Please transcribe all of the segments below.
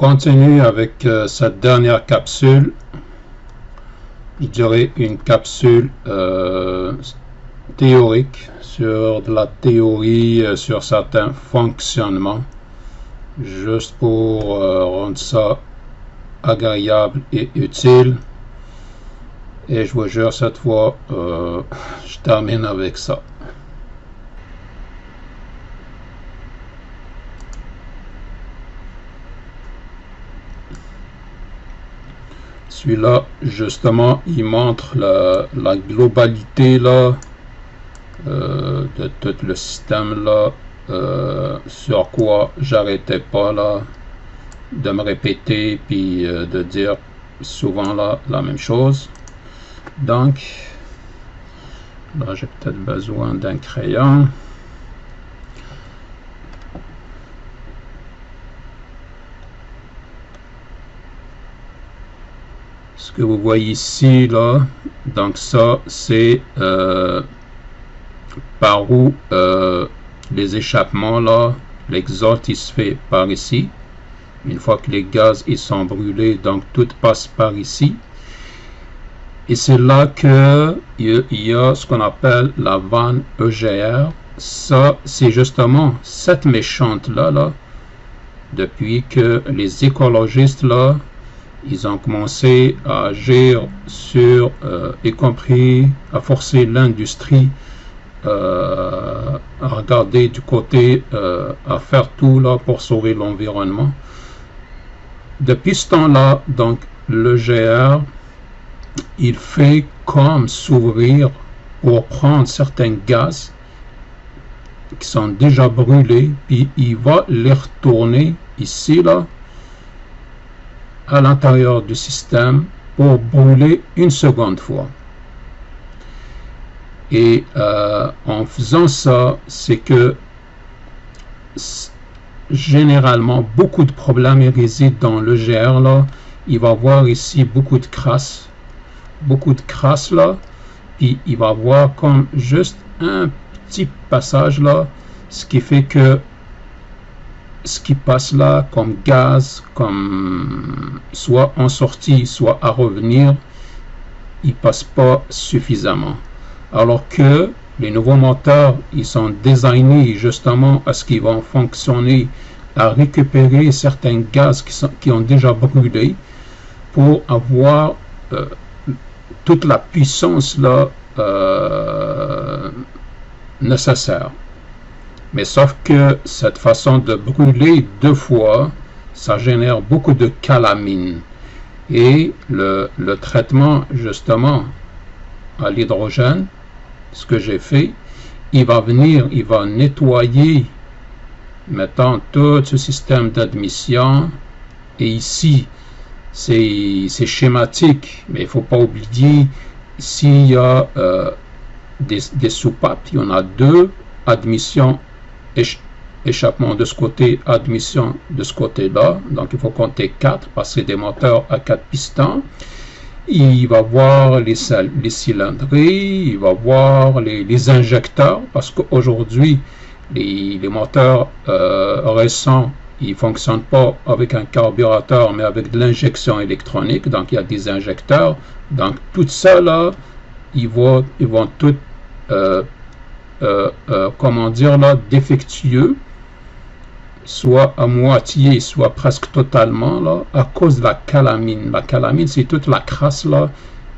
Continue avec euh, cette dernière capsule. Je dirais une capsule euh, théorique sur de la théorie euh, sur certains fonctionnements, juste pour rendre ça agréable et utile. Et je vous jure, cette fois, je termine avec ça. Celui-là, justement, il montre la, globalité là, euh, de tout le système là, euh, sur quoi j'arrêtais pas là de me répéter puis euh, de dire souvent là la même chose. Donc, là j'ai peut-être besoin d'un crayon. Ce que vous voyez ici là donc ça c'est euh, par où euh, les échappements là l'exhaust il se fait par ici. Une fois que les gaz ils sont brûlés donc tout passe par ici. Et c'est là que il y a ce qu'on appelle la vanne EGR ça c'est justement cette méchante là là depuis que les écologistes là ils ont commencé à agir sur, euh, y compris à forcer l'industrie euh, à regarder du côté, euh, à faire tout là pour sauver l'environnement. Depuis ce temps-là, donc le GR, il fait comme s'ouvrir pour prendre certains gaz qui sont déjà brûlés, puis il va les retourner ici là à l'intérieur du système pour brûler une seconde fois. Et euh, en faisant ça, c'est que généralement beaucoup de problèmes résident dans le GR là. Il va voir ici beaucoup de crasse, beaucoup de crasse là, puis il va voir comme juste un petit passage là, ce qui fait que ce qui passe là comme gaz, comme soit en sortie, soit à revenir, il passe pas suffisamment. Alors que les nouveaux moteurs, ils sont designés justement à ce qu'ils vont fonctionner à récupérer certains gaz qui, ont déjà brûlé pour avoir euh, toute la puissance là euh, nécessaire. Mais sauf que cette façon de brûler deux fois, ça génère beaucoup de calamine. Et le, traitement, justement, à l'hydrogène, ce que j'ai fait, il va venir, il va nettoyer, mettant tout ce système d'admission. Et ici, c'est schématique, mais il ne faut pas oublier, s'il y a euh, des, des soupapes, il y en a deux, admission échappement de ce côté, admission de ce côté-là. Donc il faut compter 4 parce que des moteurs à 4 pistons. Il va voir les, les il va voir les, injecteurs parce qu'aujourd'hui, les, les, moteurs euh, récents, ils ne fonctionnent pas avec un carburateur mais avec de l'injection électronique. Donc il y a des injecteurs. Donc tout ça là, ils vont, ils vont tout euh, euh, euh, comment dire là, défectueux, soit à moitié, soit presque totalement, là, à cause de la calamine. La calamine, c'est toute la crasse là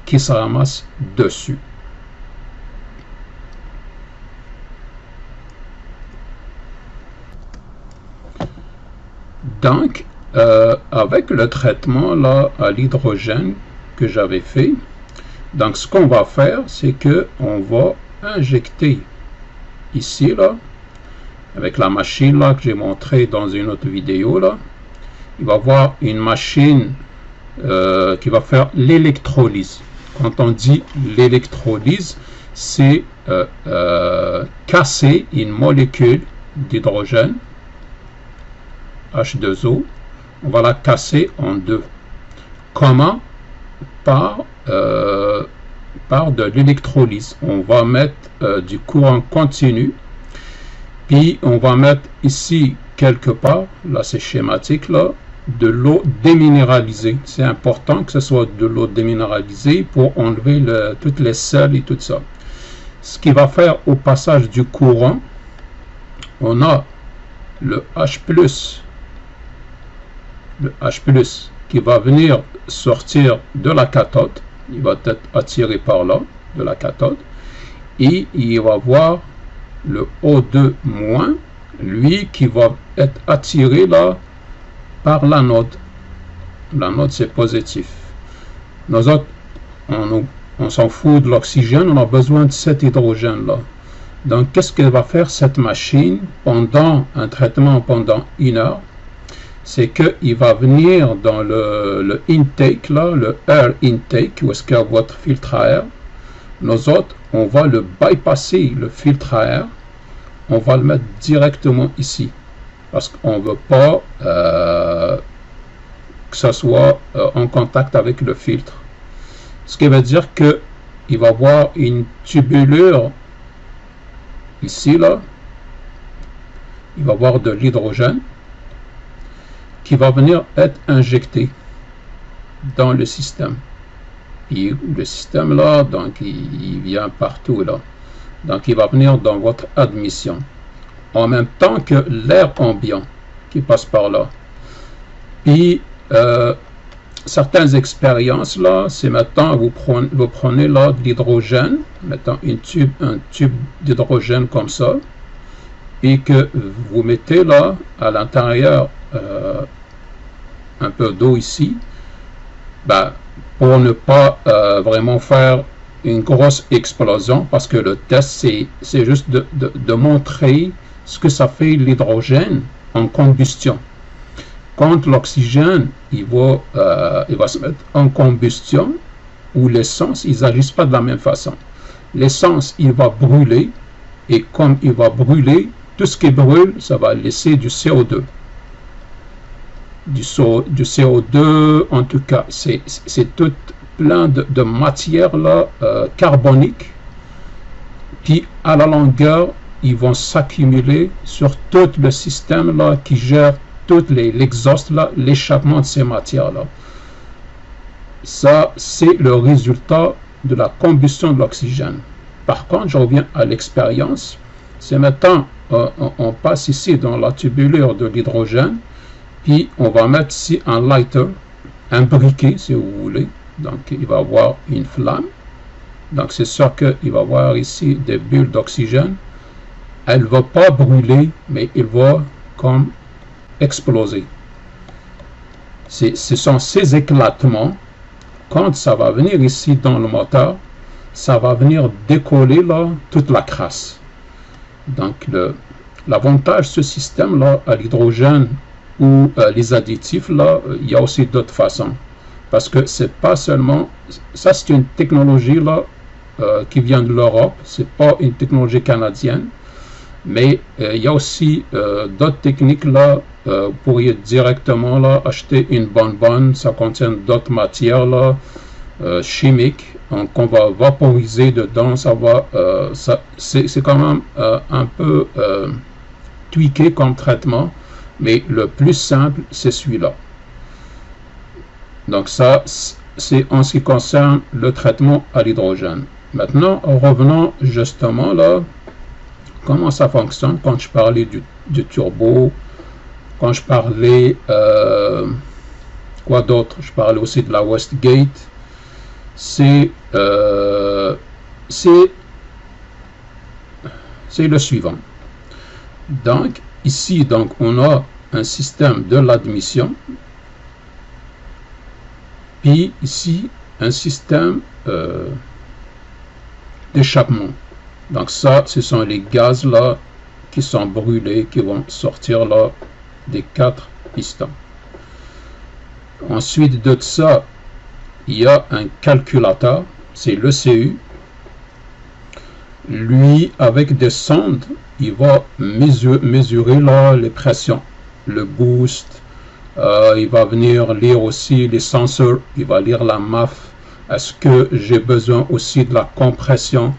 qui se ramasse dessus. Donc, euh, avec le traitement là à l'hydrogène que j'avais fait, donc ce qu'on va faire, c'est que on va injecter ici, là, avec la machine là que j'ai montré dans une autre vidéo, là, il va avoir une machine euh, qui va faire l'électrolyse. Quand on dit l'électrolyse, c'est euh, euh, casser une molécule d'hydrogène, H2O, on va la casser en deux. Comment? Par par de l'électrolyse. On va mettre euh, du courant continu Puis on va mettre ici quelque part, là c'est schématique là, de l'eau déminéralisée. C'est important que ce soit de l'eau déminéralisée pour enlever le, toutes les sels et tout ça. Ce qui va faire au passage du courant, on a le H+, le H+, qui va venir sortir de la cathode, il va être attiré par là, de la cathode, et il va voir le O2-, lui qui va être attiré là par l'anode. L'anode c'est positif. Nous autres, on, on s'en fout de l'oxygène, on a besoin de cet hydrogène là. Donc qu'est-ce que va faire cette machine pendant un traitement pendant une heure? C'est qu'il va venir dans le, intake, là, le air intake, où est-ce qu'il y a votre filtre à air. Nous autres, on va le bypasser, le filtre à air. On va le mettre directement ici. Parce qu'on ne veut pas euh, que ça soit euh, en contact avec le filtre. Ce qui veut dire que il va avoir une tubulure ici, là. Il va avoir de l'hydrogène qui va venir être injecté dans le système. Et le système là, donc il, vient partout là. Donc il va venir dans votre admission. En même temps que l'air ambiant qui passe par là. Puis euh, certaines expériences là, c'est maintenant vous prenez, vous prenez là de l'hydrogène, mettant une tube, un tube d'hydrogène comme ça, et que vous mettez là à l'intérieur euh, un peu d'eau ici, ben, pour ne pas euh, vraiment faire une grosse explosion, parce que le test, c'est juste de, de, montrer ce que ça fait l'hydrogène en combustion. Quand l'oxygène, il, va, euh, il va se mettre en combustion, ou l'essence, ils n'agissent pas de la même façon. L'essence, il va brûler, et comme il va brûler, tout ce qui brûle, ça va laisser du CO2 du, du CO2, en tout cas, c'est tout plein de, de matières là, euh, carboniques qui, à la longueur, ils vont s'accumuler sur tout le système là, qui gère tout l'exhaust, l'échappement de ces matières-là. Ça, c'est le résultat de la combustion de l'oxygène. Par contre, je reviens à l'expérience. C'est maintenant, euh, on, passe ici dans la tubulure de l'hydrogène puis on va mettre ici un lighter, un briquet si vous voulez. Donc il va avoir une flamme. Donc c'est sûr qu'il va avoir ici des bulles d'oxygène. Elle ne va pas brûler, mais il va comme exploser. Ce sont ces éclatements. Quand ça va venir ici dans le moteur, ça va venir décoller là toute la crasse. Donc l'avantage de ce système là à l'hydrogène euh, les additifs, là, il y a aussi d'autres façons. Parce que c'est pas seulement... Ça, c'est une technologie là, euh, qui vient de l'Europe. C'est pas une technologie canadienne. Mais euh, il y a aussi d'autres techniques là. vous pourriez directement là, acheter une bonbonne. Ça contient d'autres matières là, chimiques qu'on va vaporiser dedans. Ça va... ça, c'est quand même un peu tweaké comme traitement mais le plus simple, c'est celui-là. Donc ça, c'est en ce qui concerne le traitement à l'hydrogène. Maintenant, revenons justement là, comment ça fonctionne quand je parlais du, turbo, quand je parlais, euh, quoi d'autre, je parlais aussi de la Westgate, c'est euh, c'est le suivant. Donc, ici, donc, on a un système de l'admission, puis ici un système euh, d'échappement. Donc ça, ce sont les gaz là qui sont brûlés, qui vont sortir là des quatre pistons. Ensuite de ça, il y a un calculateur, c'est l'ECU. Lui, avec des sondes, il va mesurer, là les pressions le boost. Euh, il va venir lire aussi les sensors. Il va lire la MAF. Est-ce que j'ai besoin aussi de la compression?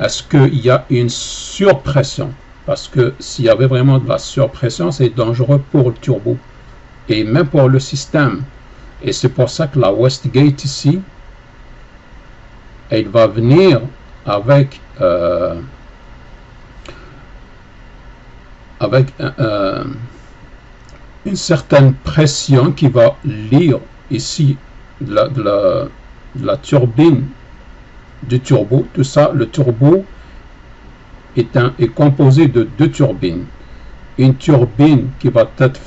Est-ce qu'il y a une surpression? Parce que s'il y avait vraiment de la surpression, c'est dangereux pour le turbo et même pour le système. Et c'est pour ça que la Westgate ici, elle va venir avec, euh, avec euh, une certaine pression qui va lire ici la turbine du turbo. Tout ça, le turbo est, un, est composé de deux turbines. Une turbine qui va être,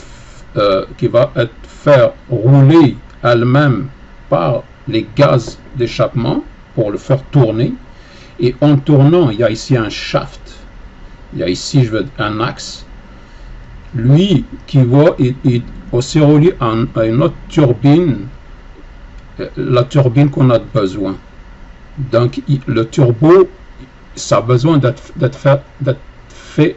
euh, qui va être faire rouler elle-même par les gaz d'échappement pour le faire tourner. Et en tournant, il y a ici un shaft. Il y a ici, je veux un axe. Lui qui va aussi relié à une autre turbine, euh, la turbine qu'on a besoin. Donc, le turbo, ça a besoin d'être fait, fait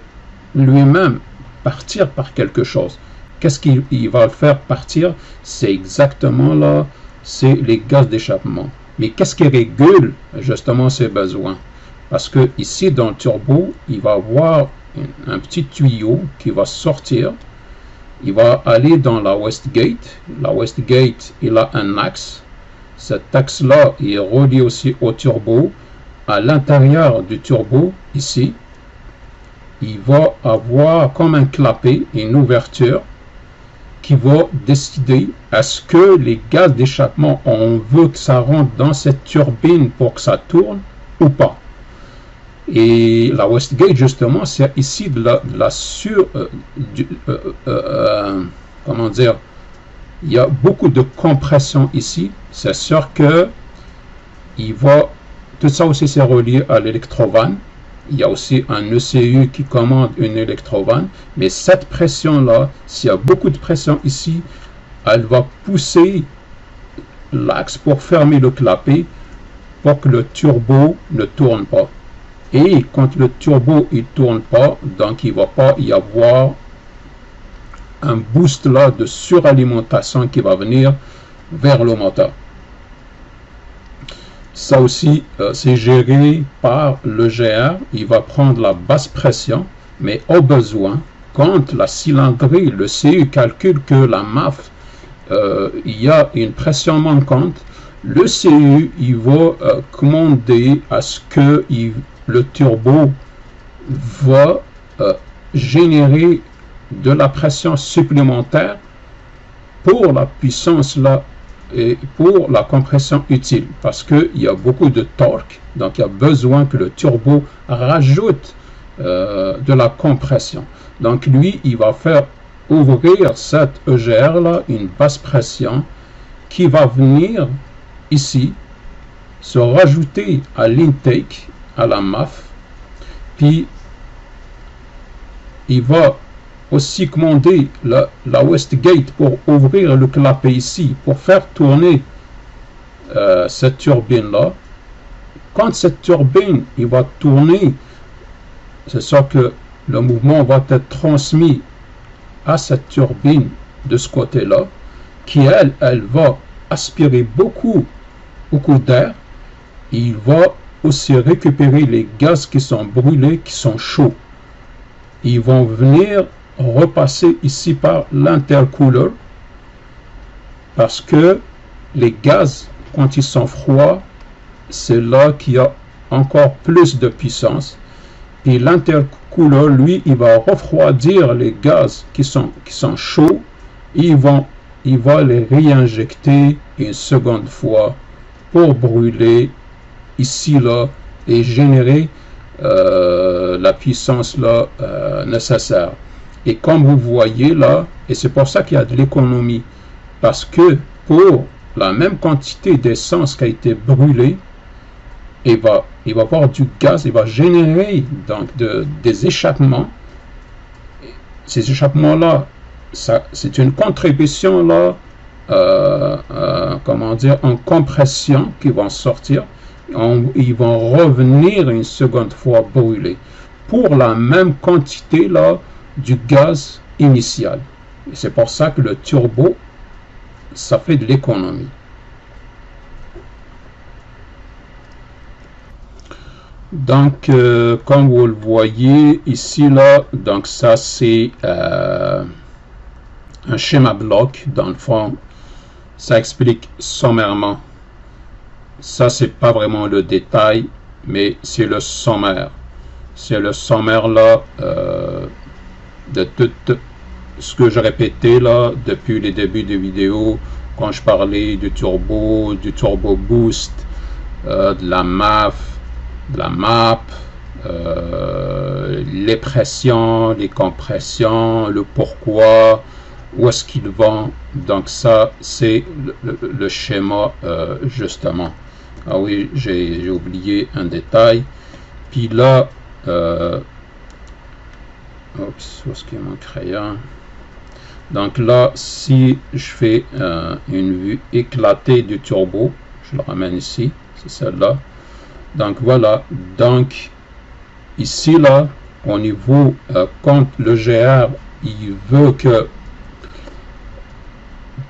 lui-même partir par quelque chose. Qu'est-ce qu'il va faire partir? C'est exactement là, c'est les gaz d'échappement. Mais qu'est-ce qui régule justement ces besoins? Parce que ici, dans le turbo, il va avoir un, petit tuyau qui va sortir. Il va aller dans la Westgate. La Westgate, il a un axe cet axe-là est relié aussi au turbo. À l'intérieur du turbo, ici, il va avoir comme un clapet, une ouverture qui va décider est-ce que les gaz d'échappement, on veut que ça rentre dans cette turbine pour que ça tourne ou pas. Et la Westgate, justement, c'est ici de la, sur... Euh, euh, euh, comment dire il y a beaucoup de compression ici. C'est sûr que il va, tout ça aussi c'est relié à l'électrovanne. Il y a aussi un ECU qui commande une électrovanne. Mais cette pression-là, s'il y a beaucoup de pression ici, elle va pousser l'axe pour fermer le clapet pour que le turbo ne tourne pas. Et quand le turbo ne tourne pas, donc il va pas y avoir un boost là de suralimentation qui va venir vers le moteur. Ça aussi, euh, c'est géré par le GR. Il va prendre la basse pression, mais au besoin, quand la cylindrée, le CU calcule que la MAF, euh, il y a une pression manquante, le CU, il va euh, commander à ce que le turbo va générer de la pression supplémentaire pour la puissance là et pour la compression utile parce qu'il y a beaucoup de torque donc il y a besoin que le turbo rajoute euh, de la compression. Donc lui il va faire ouvrir cette EGR là une basse pression qui va venir ici se rajouter à l'intake la MAF puis il va aussi commander la, la Westgate pour ouvrir le clapet ici, pour faire tourner euh, cette turbine-là. Quand cette turbine il va tourner, c'est ça que le mouvement va être transmis à cette turbine de ce côté-là, qui elle, elle va aspirer beaucoup, beaucoup d'air. Il va aussi récupérer les gaz qui sont brûlés, qui sont chauds. Ils vont venir repasser ici par l'intercooler parce que les gaz, quand ils sont froids, c'est là qu'il y a encore plus de puissance. Et l'intercooler, lui, il va refroidir les gaz qui sont, qui sont chauds. vont, il va les réinjecter une seconde fois pour brûler ici, là, et générer euh, la puissance là, euh, nécessaire. Et comme vous voyez là, et c'est pour ça qu'il y a de l'économie, parce que pour la même quantité d'essence qui a été brûlée, il va, il va avoir du gaz, il va générer donc de, des échappements. Ces échappements-là, c'est une contribution là, euh, comment dire, en compression qui vont sortir. Ils vont revenir une seconde fois brûlés pour la même quantité là du gaz initial. C'est pour ça que le turbo, ça fait de l'économie. Donc, euh, comme vous le voyez ici, là, donc ça c'est euh, un schéma bloc. Dans le fond, ça explique sommairement. Ça, c'est pas vraiment le détail, mais c'est le sommaire. C'est le sommaire là euh, de tout ce que je répétais là depuis les débuts des vidéos quand je parlais du turbo, du turbo boost, de la MAF, la map, euh, les pressions, les compressions, le pourquoi, où est-ce qu'il vend. Donc ça, c'est le, schéma euh, justement. Ah oui, j'ai oublié un détail. Puis là, euh, où est-ce qu'il y a mon crayon Donc là, si je fais une vue éclatée du turbo, je le ramène ici, c'est celle-là. Donc voilà, donc ici là, au niveau euh, quand le GR, il veut que,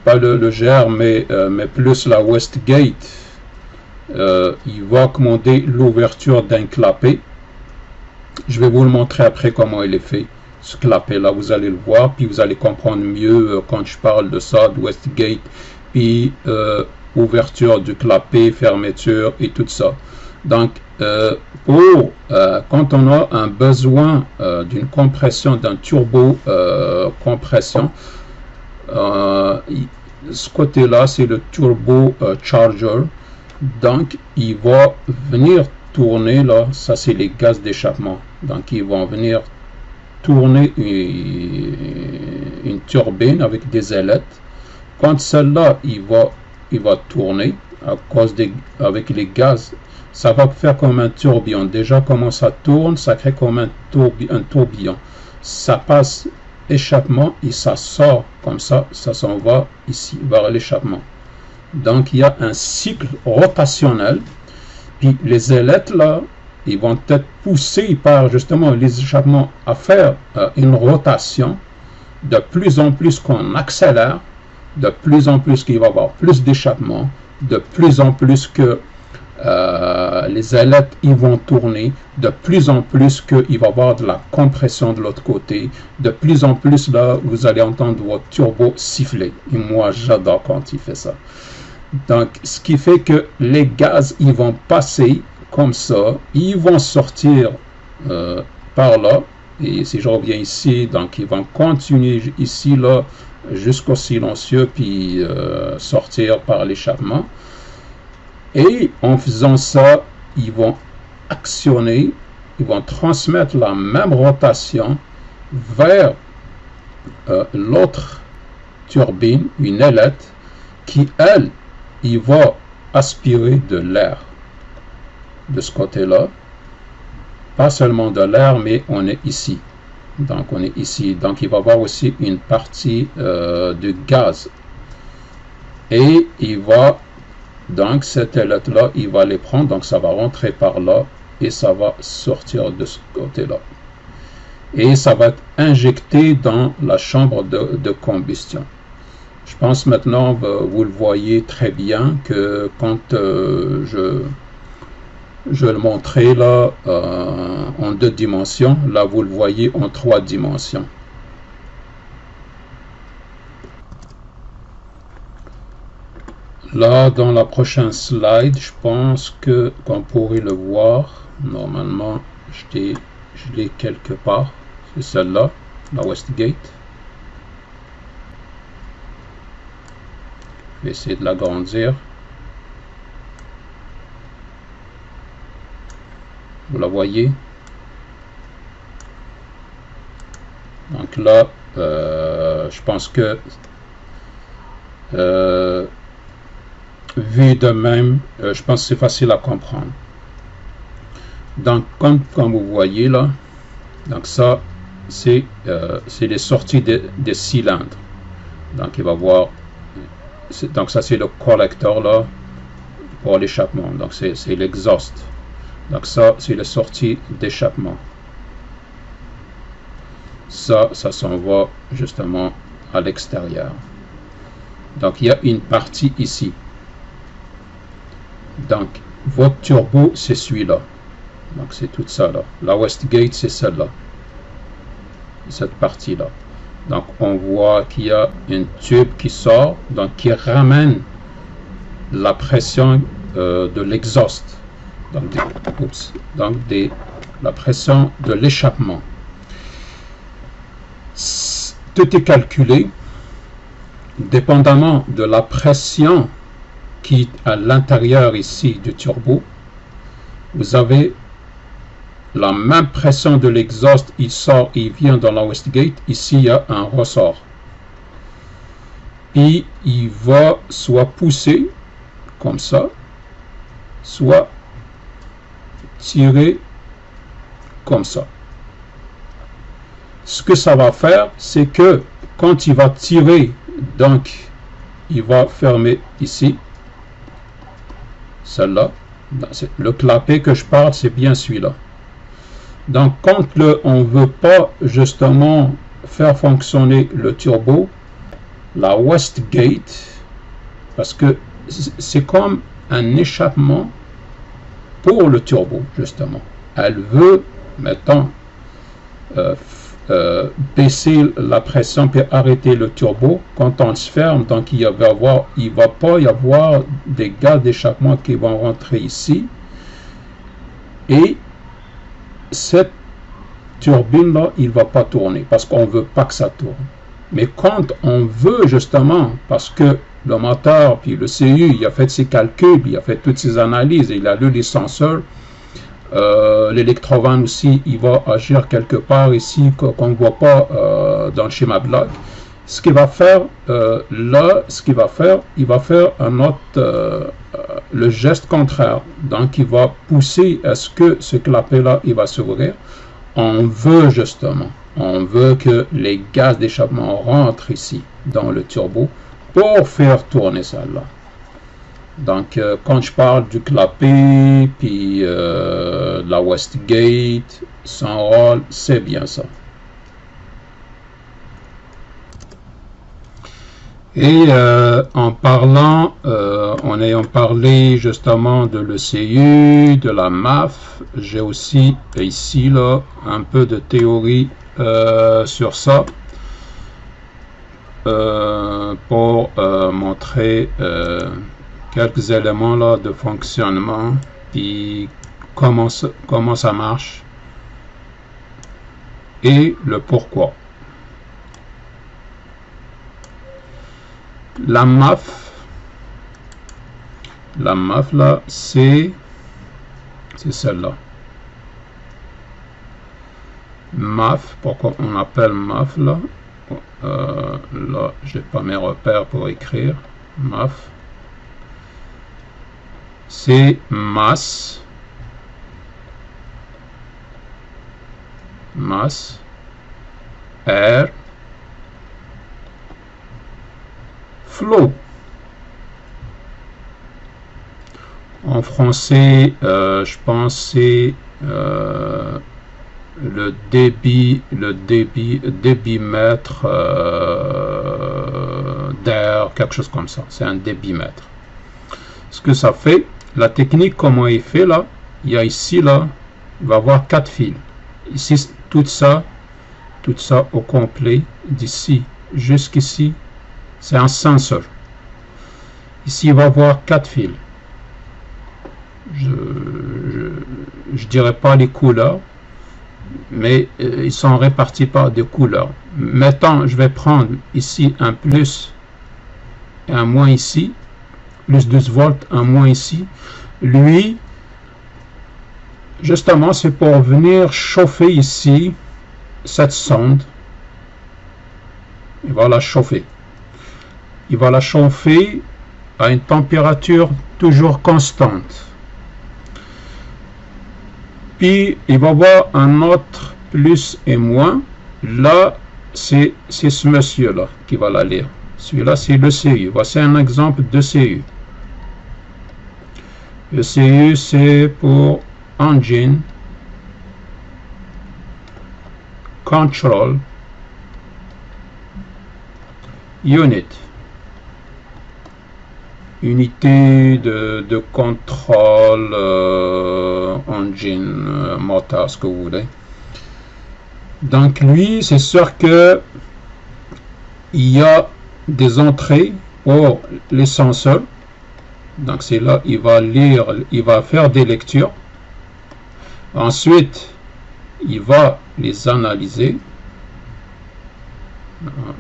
pas le, GR, mais, euh, mais plus la Westgate, euh, il va commander l'ouverture d'un clapet. Je vais vous le montrer après comment il est fait. Ce clapet là, vous allez le voir, puis vous allez comprendre mieux quand je parle de ça, de Westgate, puis ouverture du clapet, fermeture et tout ça. Donc, euh, pour euh, quand on a un besoin euh, d'une compression, d'un turbo compression, ce côté-là, c'est le turbo charger. Donc, il va venir tourner là, ça c'est les gaz d'échappement. Donc, ils vont venir tourner une, turbine avec des ailettes. Quand celle-là, il va, tourner avec les gaz ça va faire comme un tourbillon. Déjà, comment ça tourne, ça crée comme un, tourbillon. Ça passe échappement et ça sort comme ça, ça s'en va ici vers l'échappement. Donc, il y a un cycle rotationnel. Puis les ailettes, là, ils vont être poussés par justement les échappements à faire euh, une rotation. De plus en plus qu'on accélère, de plus en plus qu'il va y avoir plus d'échappement, de plus en plus que euh, les ailettes ils vont tourner de plus en plus qu'il va y avoir de la compression de l'autre côté. De plus en plus, là, vous allez entendre votre turbo siffler. Et moi, j'adore quand il fait ça. Donc, ce qui fait que les gaz, ils vont passer comme ça. Ils vont sortir euh, par là. Et si je reviens ici, donc ils vont continuer ici, là, jusqu'au silencieux, puis euh, sortir par l'échappement. Et en faisant ça, ils vont actionner, ils vont transmettre la même rotation vers euh, l'autre turbine, une ailette, qui, elle, il va aspirer de l'air de ce côté-là. Pas seulement de l'air, mais on est ici. Donc, on est ici. Donc, il va avoir aussi une partie euh, de gaz. Et il va donc cette ailette-là, il va les prendre, donc ça va rentrer par là et ça va sortir de ce côté-là. Et ça va être injecté dans la chambre de, combustion. Je pense maintenant, vous le voyez très bien, que quand euh, je, je le montrer là euh, en deux dimensions, là vous le voyez en trois dimensions. Là, dans la prochaine slide, je pense que qu'on pourrait le voir. Normalement, je l'ai quelque part. C'est celle-là, la Westgate. Je vais essayer de l'agrandir. Vous la voyez? Donc là, euh, je pense que euh, vu de même, euh, je pense que c'est facile à comprendre. Donc, comme, vous voyez là, donc ça, c'est les sorties des cylindres. Donc, il va voir, donc ça c'est le collecteur là, pour l'échappement. Donc, c'est l'exhaust. Donc, ça, c'est les sorties d'échappement. Ça, ça s'en va justement à l'extérieur. Donc, il y a une partie ici. Donc, votre turbo, c'est celui-là. Donc c'est tout ça là. La Westgate, c'est celle-là. Cette partie-là. Donc on voit qu'il y a une tube qui sort, donc qui ramène la pression euh, de l'exhaust. Donc, donc la pression de l'échappement. Tout est calculé dépendamment de la pression qui est à l'intérieur ici du turbo. Vous avez la même pression de l'exhaust, il sort, il vient dans la Westgate. Ici, il y a un ressort. Et il va soit pousser comme ça, soit tirer comme ça. Ce que ça va faire, c'est que quand il va tirer, donc il va fermer ici, celle-là. Le clapet que je parle, c'est bien celui-là. Donc, quand on ne veut pas justement faire fonctionner le turbo, la Westgate, parce que c'est comme un échappement pour le turbo, justement. Elle veut, mettons, euh, euh, baisser la pression puis arrêter le turbo. Quand on se ferme, donc il va va pas y avoir des gaz d'échappement qui vont rentrer ici. Et cette turbine-là, il va pas tourner parce qu'on veut pas que ça tourne. Mais quand on veut justement, parce que le moteur, puis le CU, il a fait ses calculs, il a fait toutes ses analyses, il a lu les senseurs, euh, L'électrovanne aussi, il va agir quelque part ici qu'on ne voit pas euh, dans le schéma bloc. Ce qu'il va faire euh, là, ce qu'il va faire, il va faire un autre, le geste contraire. Donc, il va pousser à ce que ce clapet-là, il va s'ouvrir. On veut justement, on veut que les gaz d'échappement rentrent ici dans le turbo pour faire tourner ça là. Donc, euh, quand je parle du clapet, puis euh, la Westgate, son rôle, c'est bien ça. Et euh, en parlant, en ayant parlé justement de l'ECU, de la MAF, j'ai aussi ici là un peu de théorie sur ça pour montrer quelques éléments là de fonctionnement puis comment ça marche et le pourquoi. La MAF, la MAF là, c'est celle-là. MAF, pourquoi on appelle MAF là? Euh, Là, j'ai pas mes repères pour écrire. MAF c'est masse, masse, air, En français, euh, je pense c'est euh, le débit, le débit, débitmètre euh, d'air, quelque chose comme ça. C'est un débitmètre. Ce que ça fait, la technique, comment il fait là, il y a ici là, il va avoir quatre fils. Ici, tout ça, tout ça au complet, d'ici jusqu'ici, c'est un sensor. Ici, il va avoir quatre fils. Je, je, dirais pas les couleurs, mais euh, ils sont répartis par des couleurs. Maintenant, je vais prendre ici un plus et un moins ici plus 12 volts, un moins ici. Lui, justement, c'est pour venir chauffer ici cette sonde. Il va la chauffer. Il va la chauffer à une température toujours constante. Puis, il va avoir un autre plus et moins. Là, c'est ce monsieur-là qui va la lire. Celui-là, c'est le CU. Voici un exemple de CU. Le CU, c'est pour Engine Control Unit. Unité de, contrôle euh, engine, euh, moteur, ce que vous voulez. Donc lui, c'est sûr que il y a des entrées pour les senseurs. Donc c'est là, il va lire, il va faire des lectures. Ensuite, il va les analyser.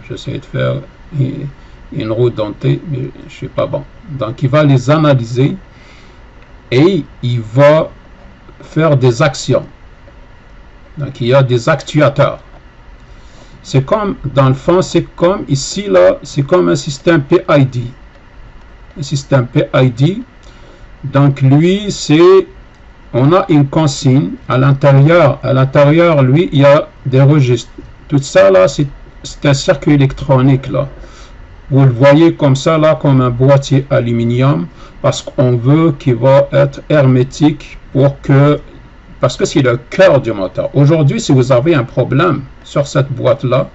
J'essaie de faire une route dentée, mais je suis pas bon. Donc il va les analyser et il va faire des actions. Donc il y a des actuateurs. C'est comme, dans le fond, c'est comme ici, là, c'est comme un système PID. Un système PID. Donc lui, c'est, on a une consigne à l'intérieur. À l'intérieur, lui, il y a des registres. Tout ça, là, c'est un circuit électronique, là. Vous le voyez comme ça, là, comme un boîtier aluminium, parce qu'on veut qu'il va être hermétique pour que, parce que c'est le cœur du moteur. Aujourd'hui, si vous avez un problème sur cette boîte-là,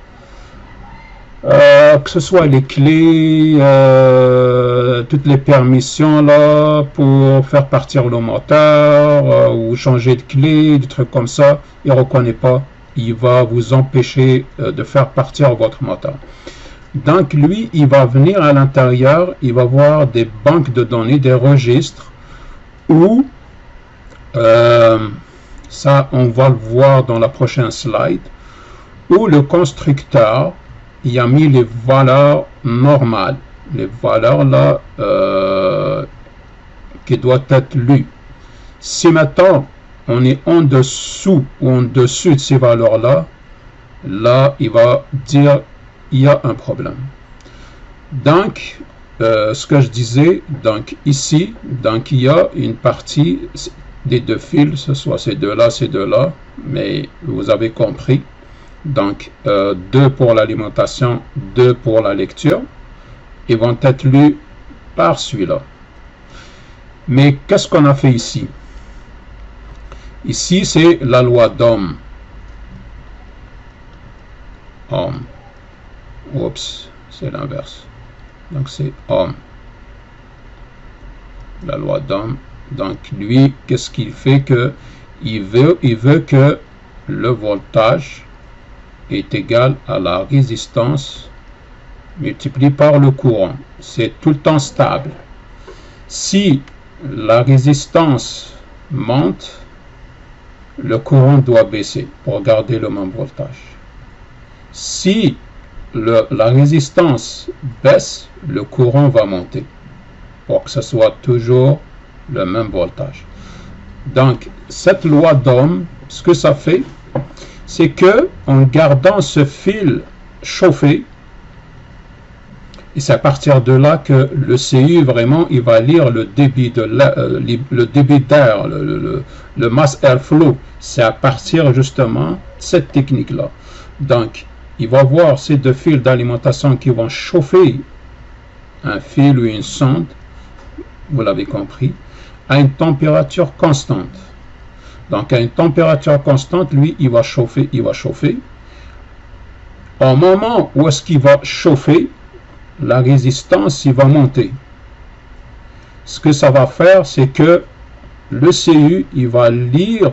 euh, que ce soit les clés, euh, toutes les permissions là pour faire partir le moteur euh, ou changer de clé, des trucs comme ça, il ne reconnaît pas. Il va vous empêcher de faire partir votre moteur. Donc lui, il va venir à l'intérieur, il va voir des banques de données, des registres où, euh, ça on va le voir dans la prochaine slide, où le constructeur il a mis les valeurs normales, les valeurs là euh, qui doivent être lues. Si maintenant on est en dessous ou en dessus de ces valeurs là, là il va dire il y a un problème. Donc, euh, ce que je disais, donc ici, donc il y a une partie des deux fils, ce soit ces deux-là, ces deux-là, mais vous avez compris. Donc, euh, deux pour l'alimentation, deux pour la lecture, ils vont être lus par celui-là. Mais qu'est-ce qu'on a fait ici? Ici, c'est la loi d'homme. Homme. Oups, c'est l'inverse. Donc c'est homme. La loi d'homme. Donc lui, qu'est-ce qu'il fait que il veut, il veut que le voltage est égal à la résistance multiplié par le courant. C'est tout le temps stable. Si la résistance monte, le courant doit baisser pour garder le même voltage. Si la résistance baisse, le courant va monter pour que ce soit toujours le même voltage. Donc, cette loi d'Ohm, ce que ça fait, c'est que en gardant ce fil chauffé, et c'est à partir de là que le CU, vraiment, il va lire le débit de euh, le débit d'air, le, le, le, mass airflow. C'est à partir justement de cette technique-là. Donc, il va voir ces deux fils d'alimentation qui vont chauffer un fil ou une sonde, vous l'avez compris, à une température constante. Donc à une température constante, lui, il va chauffer, il va chauffer. Au moment où est-ce qu'il va chauffer, la résistance, il va monter. Ce que ça va faire, c'est que le CU, il va lire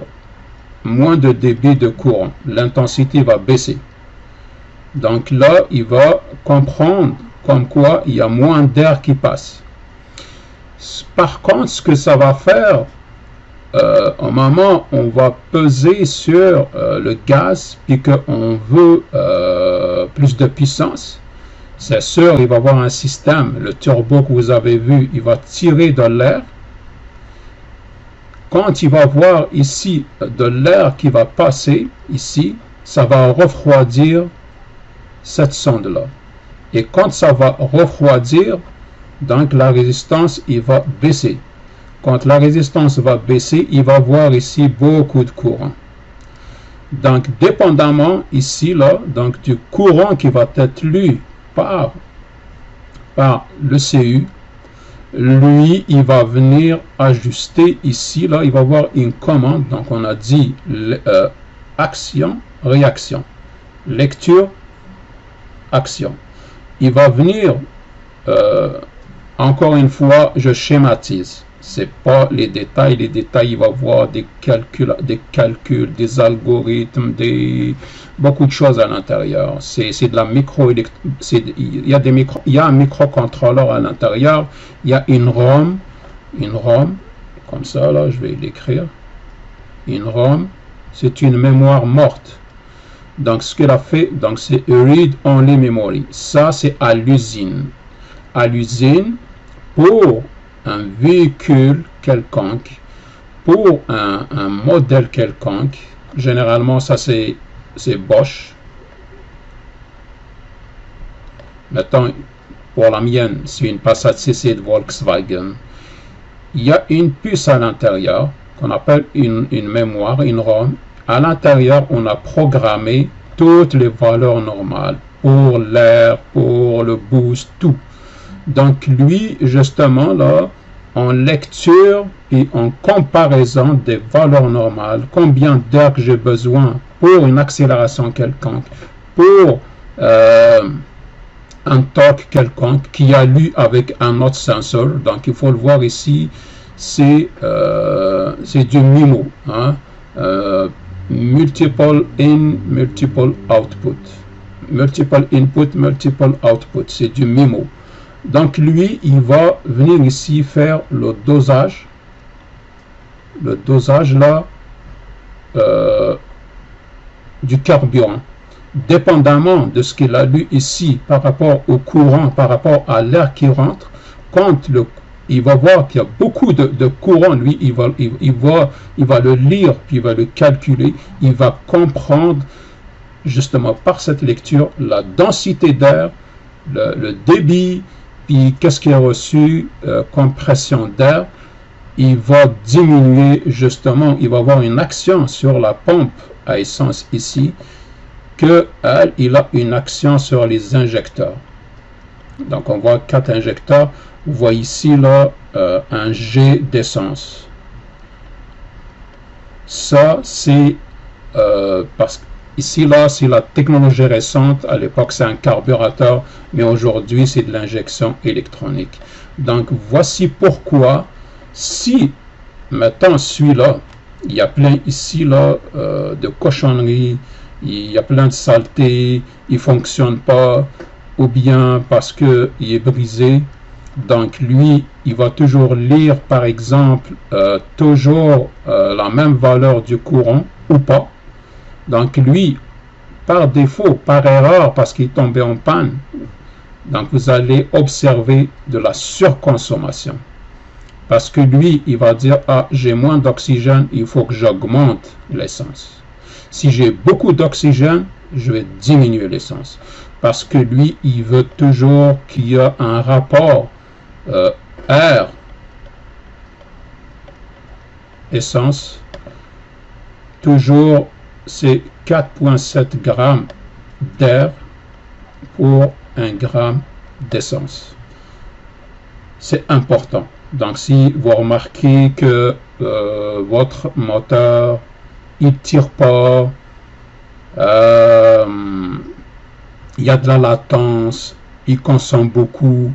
moins de débit de courant. L'intensité va baisser. Donc là, il va comprendre comme quoi il y a moins d'air qui passe. Par contre, ce que ça va faire, euh, au moment où on va peser sur euh, le gaz, puis qu'on veut euh, plus de puissance, c'est sûr, il va avoir un système, le turbo que vous avez vu, il va tirer de l'air. Quand il va voir ici de l'air qui va passer, ici, ça va refroidir cette sonde-là. Et quand ça va refroidir, donc la résistance, il va baisser. Quand la résistance va baisser, il va voir ici beaucoup de courant. Donc, dépendamment ici, là, donc du courant qui va être lu par, par le CU, lui, il va venir ajuster ici, là, il va voir une commande. Donc, on a dit euh, action, réaction, lecture, action. Il va venir euh, encore une fois, je schématise. C'est pas les détails. Les détails, il va voir des calculs, des calculs, des algorithmes, des beaucoup de choses à l'intérieur. C'est de la micro il y a des micro, il y a un microcontrôleur à l'intérieur. Il y a une ROM, une ROM comme ça là, je vais l'écrire. Une ROM, c'est une mémoire morte. Donc ce qu'elle a fait, donc c'est read only memory. Ça c'est à l'usine. À l'usine pour un véhicule quelconque, pour un, modèle quelconque, généralement ça c'est Bosch. Maintenant, pour la mienne, c'est une Passat CC de Volkswagen. Il y a une puce à l'intérieur qu'on appelle une, une mémoire, une ROM. À l'intérieur, on a programmé toutes les valeurs normales pour l'air, pour le boost, tout. Donc lui, justement, là, en lecture et en comparaison des valeurs normales, combien d'heures j'ai besoin pour une accélération quelconque, pour euh, un torque quelconque qui a lu avec un autre sensor. Donc il faut le voir ici, c'est euh, du MIMO. Hein? Euh, multiple in, multiple output. Multiple input, multiple output. C'est du MIMO. Donc lui, il va venir ici faire le dosage. Le dosage là euh, du carburant. Dépendamment de ce qu'il a lu ici par rapport au courant, par rapport à l'air qui rentre, quand le, il va voir qu'il y a beaucoup de, courant, lui, il va, il, va, il va le lire, puis il va le calculer, il va comprendre justement par cette lecture la densité d'air, le débit, puis qu'est-ce qui est reçu euh, comme pression d'air Il va diminuer justement, il va avoir une action sur la pompe à essence ici, que elle, il a une action sur les injecteurs. Donc on voit quatre injecteurs. Vous voyez ici là euh, un G d'essence. Ça c'est euh, parce que Ici, là, c'est la technologie récente. À l'époque, c'est un carburateur, mais aujourd'hui, c'est de l'injection électronique. Donc, voici pourquoi, si, maintenant, celui-là, il y a plein ici, là, euh, de cochonneries, il y a plein de saletés, il ne fonctionne pas, ou bien parce qu'il est brisé. Donc, lui, il va toujours lire, par exemple, euh, toujours euh, la même valeur du courant, ou pas donc lui, par défaut, par erreur, parce qu'il est tombé en panne, donc vous allez observer de la surconsommation. Parce que lui, il va dire, ah, j'ai moins d'oxygène, il faut que j'augmente l'essence. Si j'ai beaucoup d'oxygène, je vais diminuer l'essence. Parce que lui, il veut toujours qu'il y ait un rapport euh, air essence toujours c'est 4,7 grammes d'air pour un gramme d'essence. C'est important. Donc si vous remarquez que euh, votre moteur il tire pas, euh, il y a de la latence, il consomme beaucoup,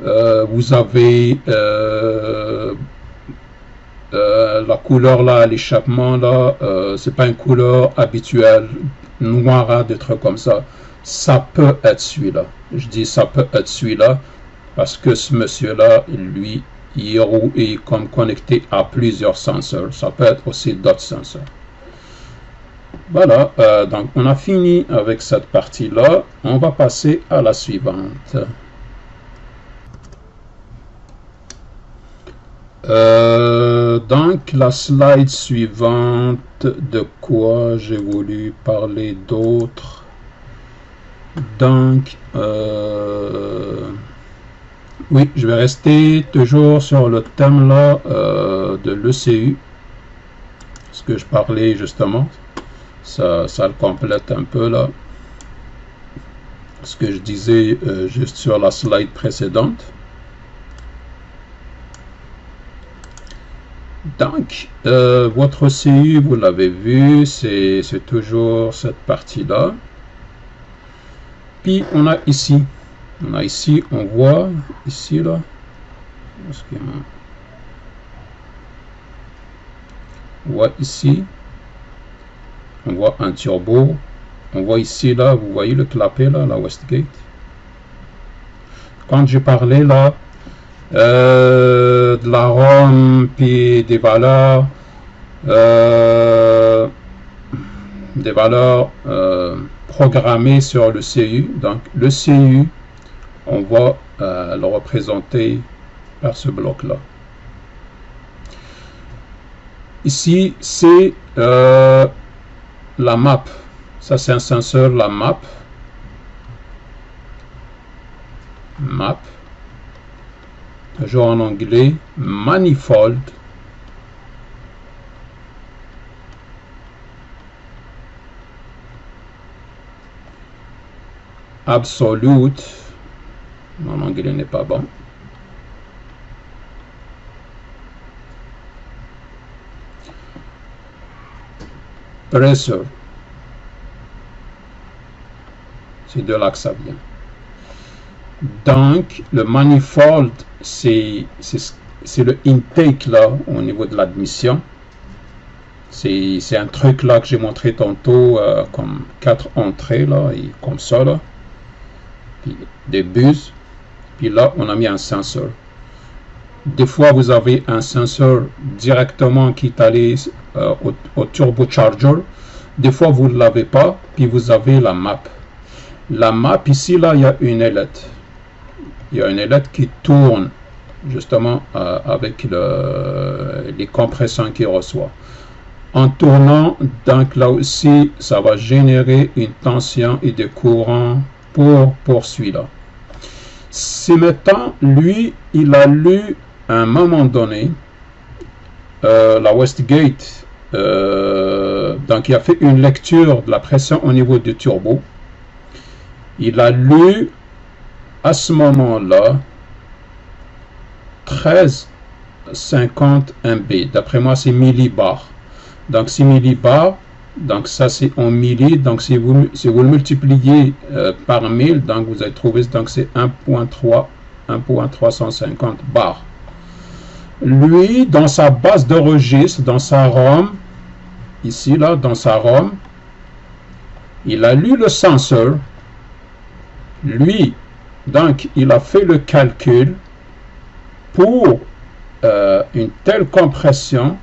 vous avez euh, la couleur là, l'échappement là, euh, c'est pas une couleur habituelle, noire, des trucs comme ça. Ça peut être celui-là. Je dis ça peut être celui-là parce que ce monsieur-là, lui, il est comme connecté à plusieurs senseurs. Ça peut être aussi d'autres senseurs. Voilà, euh, donc on a fini avec cette partie-là. On va passer à la suivante. Euh, donc, la slide suivante, de quoi j'ai voulu parler d'autre? Donc, euh, oui, je vais rester toujours sur le thème là euh, de l'ECU. Ce que je parlais justement. Ça, ça le complète un peu là. Ce que je disais juste sur la slide précédente. Donc, euh, votre CU, vous l'avez vu, c'est toujours cette partie-là. Puis, on a ici, on a ici, on voit, ici, là, On voit ici, on voit un turbo. On voit ici, là, vous voyez le clapet, là, la Westgate. Quand j'ai parlé, là, euh, de la ROM, puis des valeurs, euh, des valeurs euh, programmées sur le CU. Donc, le CU, on va le représenter par ce bloc-là. Ici, c'est la map. Ça, c'est un senseur, la map. Map. Toujours en anglais. Manifold. Absolute. Mon anglais n'est pas bon. Pressure. C'est de là que ça vient. Donc, le manifold, c'est le intake là au niveau de l'admission. C'est un truc là que j'ai montré tantôt euh, comme quatre entrées là, et comme ça là. Puis des bus. Puis là, on a mis un sensor. Des fois, vous avez un sensor directement qui est allé euh, au, au turbocharger. Des fois, vous ne l'avez pas. Puis vous avez la map. La map, ici, là, il y a une ailette. Il y a une ailette qui tourne justement euh, avec le, les compressions qu'il reçoit. En tournant, donc là aussi, ça va générer une tension et des courants pour, pour celui-là. Si maintenant, lui, il a lu à un moment donné euh, la Westgate, euh, donc il a fait une lecture de la pression au niveau du turbo, il a lu à ce moment-là 1350 MB. D'après moi, c'est millibars. Donc, 6 millibars, donc ça c'est en milli. Donc, si vous, si vous le multipliez euh, par 1000, donc vous allez trouver, donc c'est 1.3, 1.350 bars. Lui, dans sa base de registre, dans sa ROM, ici, là, dans sa ROM, il a lu le sensor, lui, donc, il a fait le calcul pour euh, une telle compression,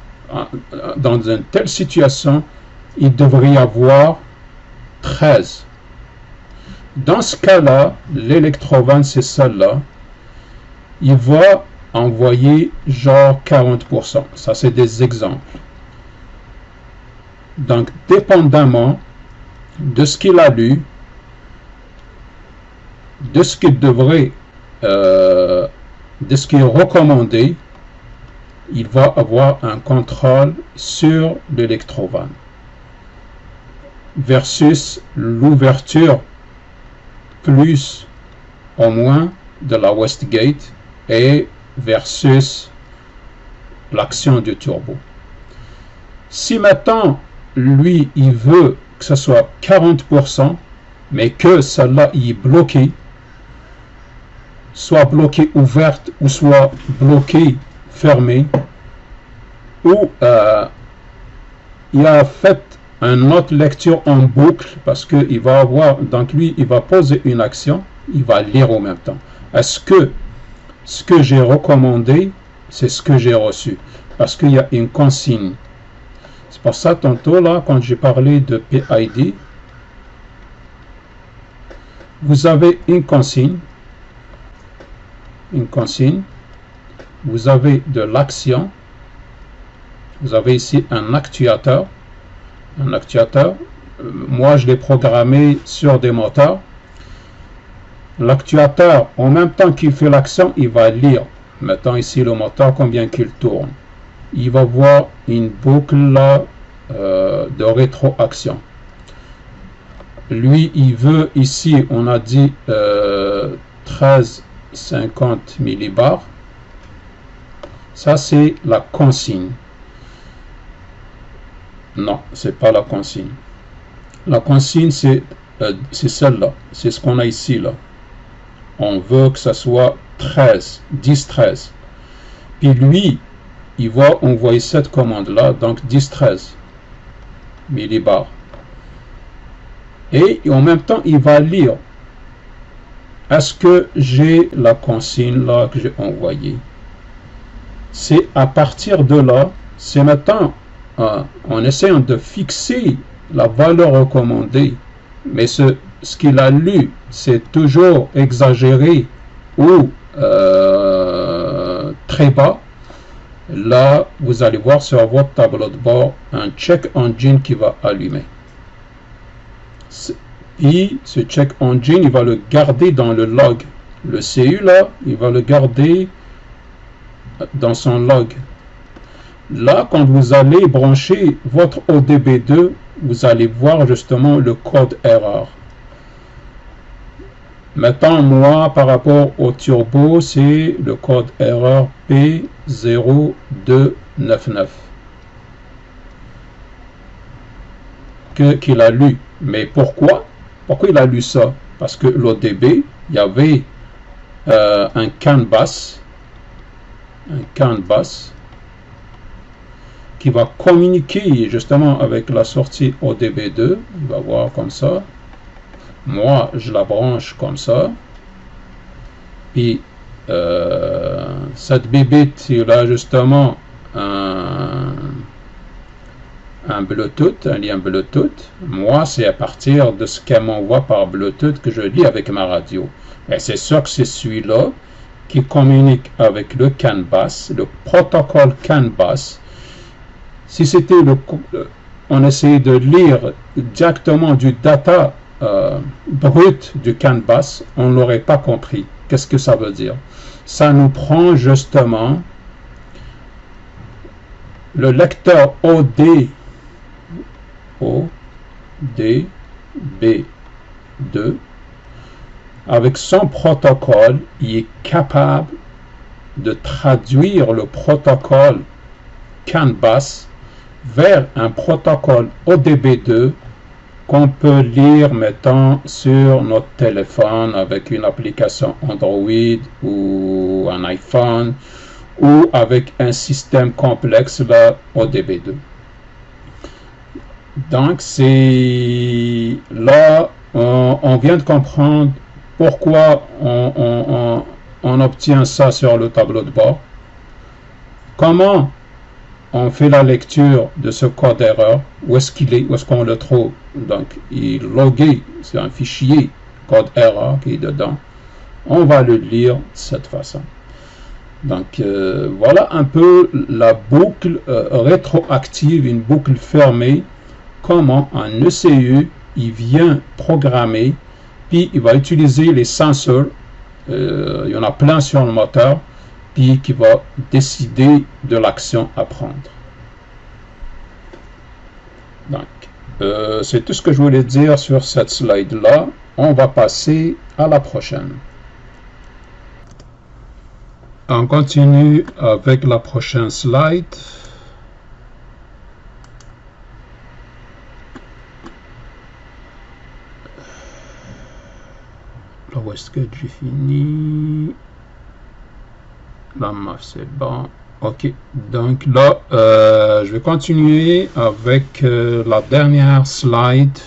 dans une telle situation, il devrait y avoir 13. Dans ce cas-là, l'électrovanne, c'est celle-là. Il va envoyer genre 40%. Ça, c'est des exemples. Donc, dépendamment de ce qu'il a lu, de ce qu'il devrait, euh, de ce qui est recommandé, il va avoir un contrôle sur l'électrovanne versus l'ouverture plus ou moins de la Westgate et versus l'action du turbo. Si maintenant, lui, il veut que ce soit 40%, mais que celle-là est bloquée, soit bloquée ouverte ou soit bloquée fermée, ou euh, il a fait une autre lecture en boucle parce qu'il va avoir, donc lui, il va poser une action, il va lire en même temps. Est-ce que ce que j'ai recommandé, c'est ce que j'ai reçu? Parce qu'il y a une consigne. C'est pour ça, tantôt, là, quand j'ai parlé de PID, vous avez une consigne une consigne, vous avez de l'action, vous avez ici un actuateur, un actuateur, euh, moi je l'ai programmé sur des moteurs, l'actuateur, en même temps qu'il fait l'action, il va lire, maintenant ici le moteur, combien qu'il tourne, il va voir une boucle euh, de rétroaction. Lui, il veut ici, on a dit euh, 13 50 millibars. Ça, c'est la consigne. Non, c'est pas la consigne. La consigne, c'est euh, celle-là. C'est ce qu'on a ici, là. On veut que ça soit 13, 10, 13. Puis lui, il va envoyer cette commande-là, donc 10-13 millibars. Et en même temps, il va lire. Est-ce que j'ai la consigne là que j'ai envoyée? C'est à partir de là, c'est maintenant euh, en essayant de fixer la valeur recommandée, mais ce, ce qu'il a lu, c'est toujours exagéré ou euh, très bas, là, vous allez voir sur votre tableau de bord un check engine qui va allumer. Et ce check engine, il va le garder dans le log. Le CU, là, il va le garder dans son log. Là, quand vous allez brancher votre ODB2, vous allez voir justement le code erreur. Maintenant, moi, par rapport au turbo, c'est le code erreur P0299 qu'il a lu. Mais pourquoi? Pourquoi il a lu ça? Parce que l'ODB, il y avait euh, un CAN bass, un CAN bass, qui va communiquer justement avec la sortie ODB2. Il va voir comme ça. Moi, je la branche comme ça. Puis, euh, cette bébite, il a justement un, un Bluetooth, un lien Bluetooth. Moi, c'est à partir de ce qu'elle m'envoie par Bluetooth que je lis avec ma radio. Et c'est sûr que c'est celui-là qui communique avec le CAN bus, le protocole CAN bus. Si c'était le, on essayait de lire directement du data euh, brut du canvas, on n'aurait pas compris. Qu'est-ce que ça veut dire? Ça nous prend justement le lecteur OD, OD, B2, avec son protocole, il est capable de traduire le protocole CAN vers un protocole ODB2 qu'on peut lire maintenant sur notre téléphone avec une application Android ou un iPhone ou avec un système complexe là, ODB2. Donc c'est là on, vient de comprendre pourquoi on, obtient ça sur le tableau de bord. Comment on fait la lecture de ce code d'erreur, où est-ce qu'il est, où est-ce qu'on le trouve? Donc, il est logué, c'est un fichier code erreur qui est dedans. On va le lire de cette façon. Donc, euh, voilà un peu la boucle euh, rétroactive, une boucle fermée, comment un ECU, il vient programmer, puis il va utiliser les sensors, euh, il y en a plein sur le moteur, puis qui va décider de l'action à prendre. Donc, euh, c'est tout ce que je voulais dire sur cette slide-là. On va passer à la prochaine. On continue avec la prochaine slide. Où est-ce que j'ai fini la c'est bon. Ok, donc là, euh, je vais continuer avec euh, la dernière slide.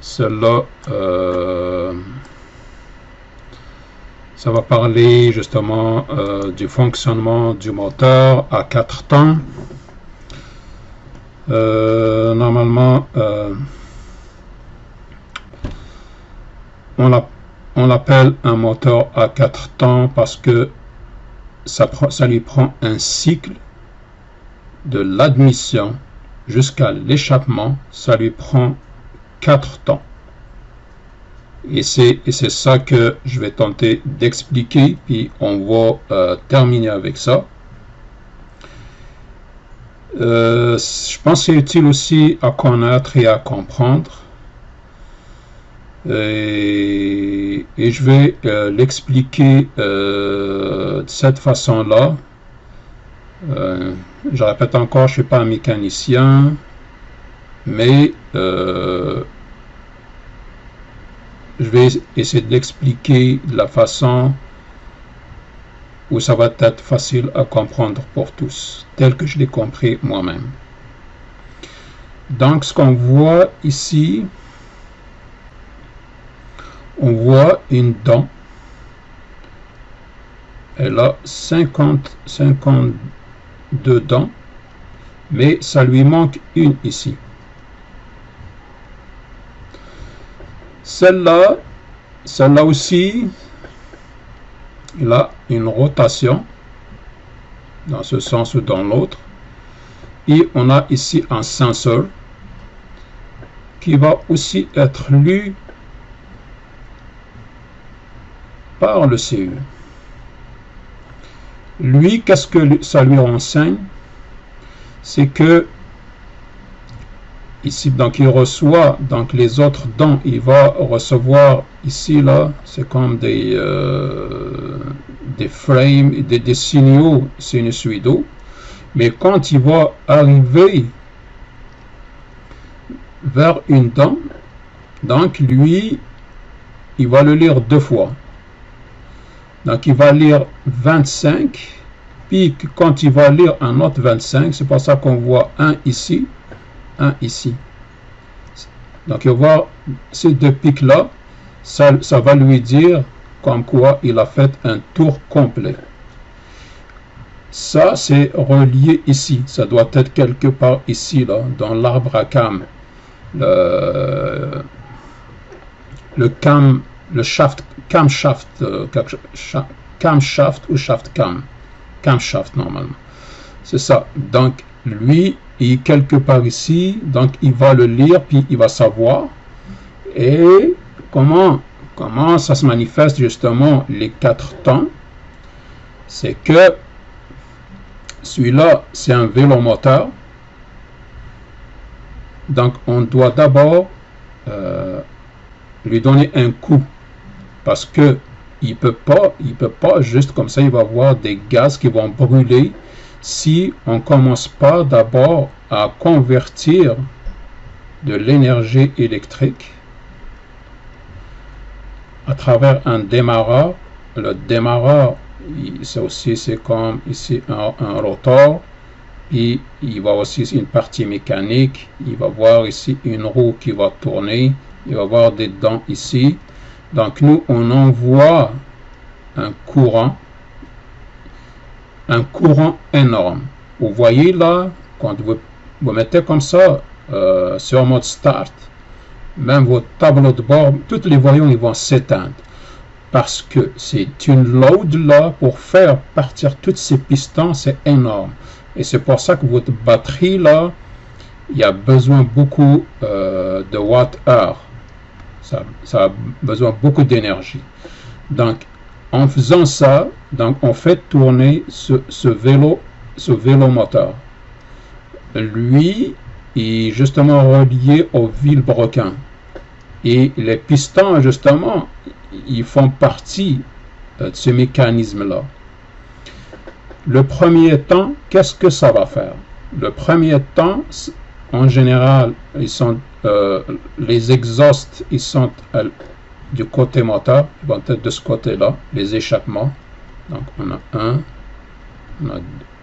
Celle-là, euh, ça va parler justement du fonctionnement du moteur à quatre temps. Normalement, on l'appelle un moteur à quatre temps parce que ça, lui prend un cycle de l'admission jusqu'à l'échappement, ça lui prend quatre temps. Et c'est ça que je vais tenter d'expliquer, puis on va euh, terminer avec ça. Euh, je pense que c'est utile aussi à connaître et à comprendre. Et, je vais euh, l'expliquer euh, de cette façon-là. Je répète encore, je ne suis pas un mécanicien, mais je vais essayer de l'expliquer de la façon où ça va être facile à comprendre pour tous, tel que je l'ai compris moi-même. Donc, ce qu'on voit ici, on voit une dent. Elle a 50, 52 dents, mais ça lui manque une ici. Celle-là, celle-là aussi, il a une rotation dans ce sens ou dans l'autre. Et on a ici un sensor qui va aussi être lu par le CU. Lui, qu'est-ce que ça lui enseigne? C'est que ici, donc il reçoit donc les autres dons, il va recevoir ici là, c'est comme des euh, des frames, des, des signaux. Sinusoïdaux, mais quand il va arriver vers une dent, donc lui, il va le lire deux fois. Donc il va lire 25, puis quand il va lire un autre 25, c'est pour ça qu'on voit un ici, ici. Donc il va ces deux pics-là, ça, ça va lui dire comme quoi il a fait un tour complet. Ça, c'est relié ici. Ça doit être quelque part ici, là, dans l'arbre à cam. Le, cam, le shaft, camshaft, euh, camshaft ou shaft cam. Camshaft, normalement. C'est ça. Donc, lui, est quelque part ici. Donc, il va le lire, puis il va savoir. Et comment Comment ça se manifeste justement les quatre temps? C'est que celui-là, c'est un vélomoteur. Donc, on doit d'abord euh, lui donner un coup parce que il peut pas, il peut pas juste comme ça, il va avoir des gaz qui vont brûler si on commence pas d'abord à convertir de l'énergie électrique à travers un démarreur. Le démarreur, c'est aussi c'est comme ici un, rotor. et il va aussi une partie mécanique. Il va voir ici une roue qui va tourner. Il va voir des dents ici. Donc nous, on envoie un courant, un courant énorme. Vous voyez là, quand vous, vous mettez comme ça euh, sur mode start, même vos tableaux de bord, tous les voyants ils vont s'éteindre. Parce que c'est une load là pour faire partir toutes ces pistons, c'est énorme. Et c'est pour ça que votre batterie là, il y a besoin beaucoup euh, de watt-heure. Ça, a besoin beaucoup d'énergie. Donc, en faisant ça, donc on fait tourner ce, vélo, ce vélo moteur. Lui, est justement relié au vilebrequin. Et les pistons, justement, ils font partie euh, de ce mécanisme-là. Le premier temps, qu'est-ce que ça va faire? Le premier temps, en général, ils sont, euh, les exhausts, ils sont euh, du côté moteur, ils vont être de ce côté-là, les échappements. Donc on a un, on a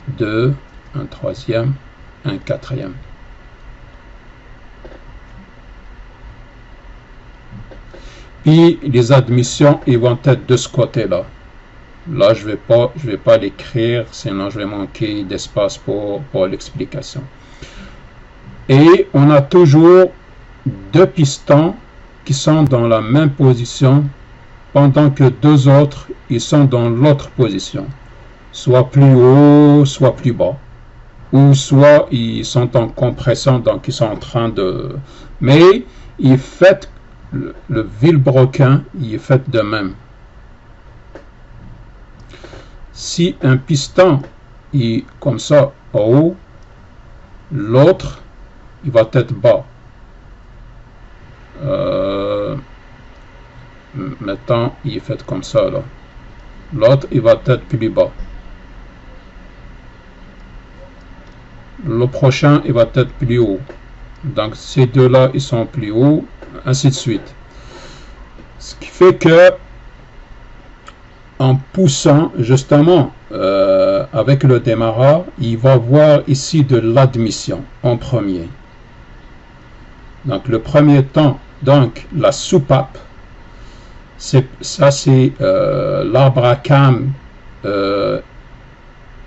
deux, un troisième, un quatrième. Et les admissions, ils vont être de ce côté-là. Là, je ne vais pas, je vais pas l'écrire, sinon je vais manquer d'espace pour, pour l'explication. Et on a toujours deux pistons qui sont dans la même position, pendant que deux autres, ils sont dans l'autre position. Soit plus haut, soit plus bas. Ou soit ils sont en compression, donc ils sont en train de... Mais il fait le, vilebrequin il fait de même. Si un piston est comme ça haut, l'autre il va être bas. Euh, maintenant, il est fait comme ça. L'autre il va être plus bas. Le prochain il va être plus haut. Donc ces deux-là, ils sont plus hauts ainsi de suite. Ce qui fait que en poussant justement euh, avec le démarrage, il va voir ici de l'admission en premier. Donc le premier temps, donc la soupape, ça c'est euh, l'arbre à cam. Euh,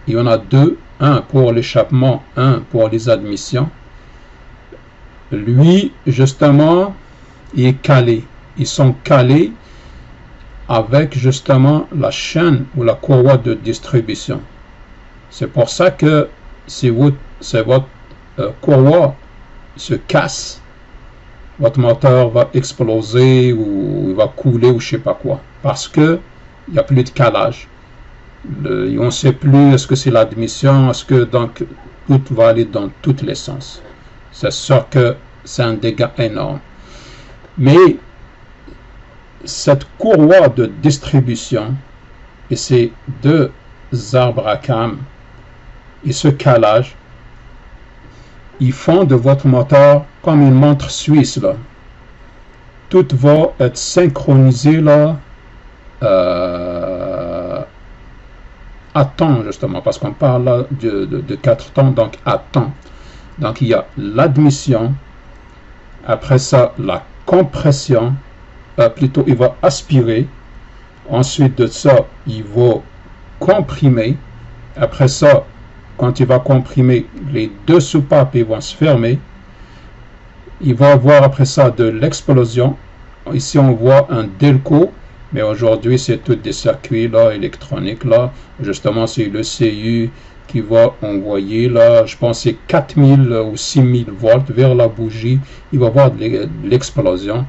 il y en a deux, un pour l'échappement, un pour les admissions. Lui, justement, il est calé. Ils sont calés avec justement la chaîne ou la courroie de distribution. C'est pour ça que si votre, euh, courroie se casse, votre moteur va exploser ou il va couler ou je sais pas quoi. Parce que il n'y a plus de calage. on ne sait plus est-ce que c'est l'admission, est-ce que donc tout va aller dans tous les sens. C'est sûr que c'est un dégât énorme. Mais cette courroie de distribution et ces deux arbres à cam et ce calage, ils font de votre moteur comme une montre suisse. Là. Tout va être synchronisé là, euh, à temps, justement, parce qu'on parle de, quatre temps, donc à temps. Donc il y a l'admission, après ça la compression, euh, plutôt il va aspirer, ensuite de ça il va comprimer, après ça quand il va comprimer, les deux soupapes vont se fermer. Il va avoir après ça de l'explosion. Ici, on voit un delco, mais aujourd'hui, c'est tous des circuits là, électroniques. là. Justement, c'est le CU qui va envoyer là, je pense c'est 4000 ou 6000 volts vers la bougie. Il va avoir de l'explosion.